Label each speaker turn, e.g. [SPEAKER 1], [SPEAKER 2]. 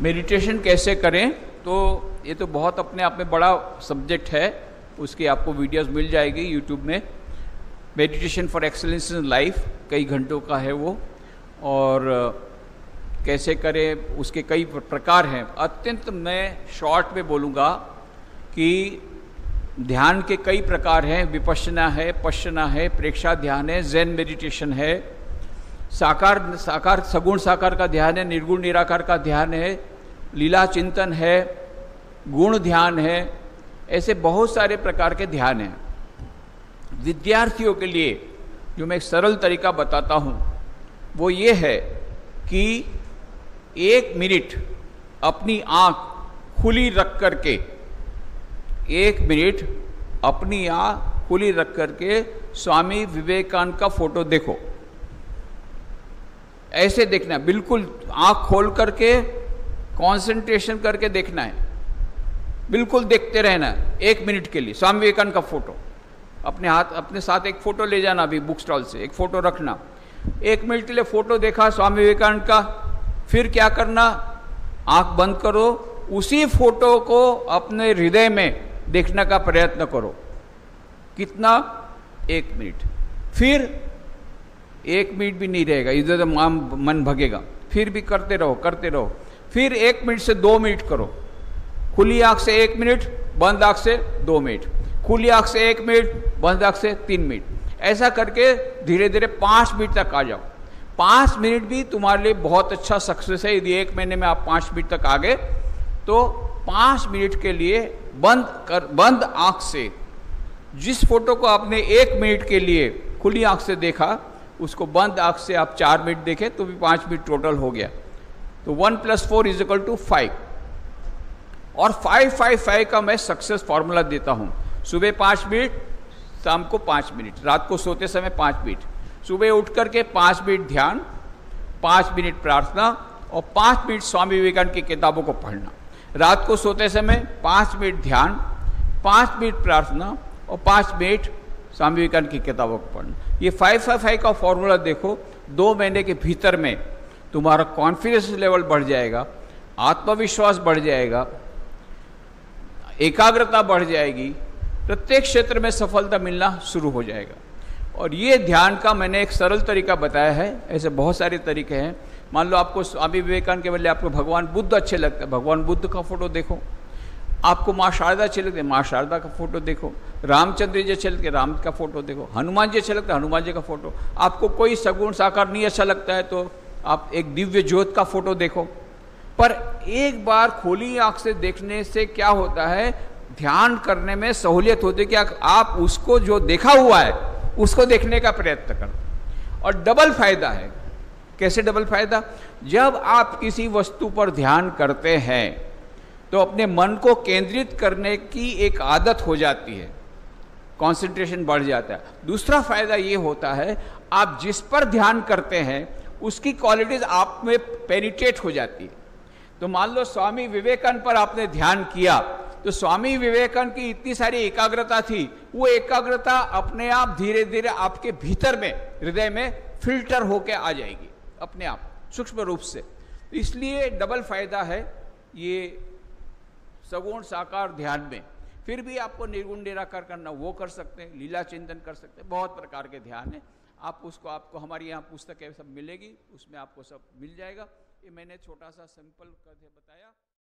[SPEAKER 1] Meditation कैसे करें तो ये तो बहुत अपने आप में बड़ा सब्जेक्ट है। उसकी आपको वीडियोस मिल जाएगी यूट्यूब में। Meditation for excellence in life कई घंटों का है वो। और, कैसे करें, उसके कई प्रकार हैं। अत्यंत मैं शॉर्ट में बोलूँगा कि ध्यान के कई प्रकार हैं। विपशना है पश्चना है, प्रेक्षा ध्यान है जैन मेडिटेशन है। साकार साकार, सगुण साकार का ध्यान है, निर्गुण निराकार का ध्यान है, लीला चिंतन है, गुण ध्यान है, ऐसे बहुत सारे प्रकार के ध्यान हैं। विद्यार्थियों के लिए जो मैं एक सरल तरीका बताता हूँ, वो ये है कि एक मिनट अपनी आँख खुली रख कर के एक मिनट अपनी आँख खुली रख कर के स्वामी विवेकानंद का फ़ोटो देखो। ऐसे देखना है। बिल्कुल आँख खोल करके कंसंट्रेशन करके देखना है। बिल्कुल देखते रहना है, एक मिनट के लिए। स्वामी विवेकानंद का फ़ोटो। अपने हाथ, अपने साथ एक फ़ोटो ले जाना अभी बुक स्टॉल से। एक फ़ोटो रखना। एक मिनट के लिए फ़ोटो देखा स्वामी विवेकानंद का। फिर क्या करना? आँख बंद करो। उसी फ़ोटो को अपने हृदय में देखने का प्रयत्न करो। कितना? एक मिनट। फिर एक मिनट भी नहीं रहेगा इधर तो मन भगेगा। फिर भी करते रहो करते रहो। फिर एक मिनट से दो मिनट करो। खुली आँख से एक मिनट, बंद आँख से दो मिनट। खुली आँख से एक मिनट, बंद आँख से तीन मिनट। ऐसा करके धीरे धीरे पाँच मिनट तक आ जाओ। पाँच मिनट भी तुम्हारे लिए बहुत अच्छा सक्सेस है। यदि एक महीने में आप पाँच मिनट तक आ गए तो पाँच मिनट के लिए बंद कर, बंद आँख से, जिस फ़ोटो को आपने एक मिनट के लिए खुली आँख से देखा उसको बंद आँख से आप चार मिनट देखें तो भी पाँच मिनट टोटल हो गया। तो one plus four is equal to five. और फाइव फाइव फाइव का मैं सक्सेस फॉर्मूला देता हूँ। सुबह पाँच मिनट, शाम को पाँच मिनट। रात को सोते समय पाँच मिनट। सुबह उठ करके पाँच मिनट ध्यान, पाँच मिनट प्रार्थना और पाँच मिनट स्वामी विवेकानंद की किताबों को पढ़ना। रात को सोते समय पाँच मिनट ध्यान, पाँच मिनट प्रार्थना और पाँच मिनट स्वामी विवेकानंद की किताबों को पढ़ना। ये फाइव फाइव फाइव का फॉर्मूला देखो, दो महीने के भीतर में तुम्हारा कॉन्फिडेंस लेवल बढ़ जाएगा, आत्मविश्वास बढ़ जाएगा, एकाग्रता बढ़ जाएगी, प्रत्येक क्षेत्र में सफलता मिलना शुरू हो जाएगा। और ये ध्यान का मैंने एक सरल तरीका बताया है, ऐसे बहुत सारे तरीके हैं। मान लो आपको स्वामी विवेकानंद के बदले आपको भगवान बुद्ध अच्छे लगते हैं। भगवान बुद्ध का फ़ोटो देखो। आपको माँ शारदा अच्छे लगते माँ शारदा का फ़ोटो देखो, रामचंद्र जी अच्छे लगते राम का फ़ोटो देखो, हनुमान जी अच्छे लगते हनुमान जी का फ़ोटो। आपको कोई सगुण साकार नहीं अच्छा लगता है तो आप एक दिव्य ज्योत का फ़ोटो देखो। पर एक बार खोली आँख से देखने से क्या होता है, ध्यान करने में सहूलियत होती है कि आप उसको जो देखा हुआ है, उसको देखने का प्रयत्न करते और डबल फ़ायदा है। कैसे डबल फ़ायदा? जब आप किसी वस्तु पर ध्यान करते हैं तो अपने मन को केंद्रित करने की एक आदत हो जाती है। कंसंट्रेशन बढ़ जाता है। दूसरा फ़ायदा ये होता है, आप जिस पर ध्यान करते हैं, उसकी क्वालिटीज आप में पेनिटेट हो जाती है। तो मान लो स्वामी विवेकानंद पर आपने ध्यान किया तो स्वामी विवेकानंद की इतनी सारी एकाग्रता थी, वो एकाग्रता अपने आप धीरे धीरे आपके भीतर में, हृदय में फ़िल्टर होके आ जाएगी, अपने आप, सूक्ष्म रूप से। इसलिए डबल फ़ायदा है, ये सगुण साकार ध्यान में, फिर भी आपको निर्गुण निराकार करना वो कर सकते हैं, लीला चिंतन कर सकते हैं, बहुत प्रकार के ध्यान है। आप उसको, आपको हमारी यहाँ पुस्तकें सब मिलेगी, उसमें आपको सब मिल जाएगा। ये मैंने छोटा सा सिंपल कर बताया।